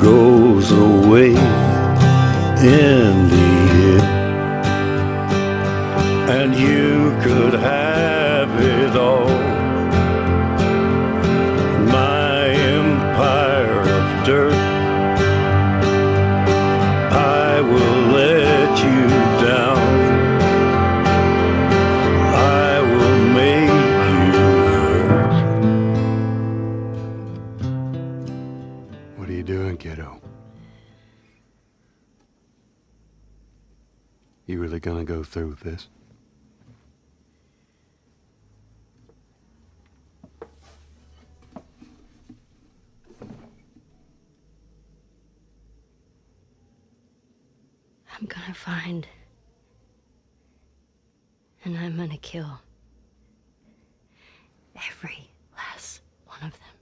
goes away in the end. And you could have it all. My empire of dirt. I will What are you doing, kiddo? You really gonna go through with this? I'm gonna find. And I'm gonna kill. Every last one of them.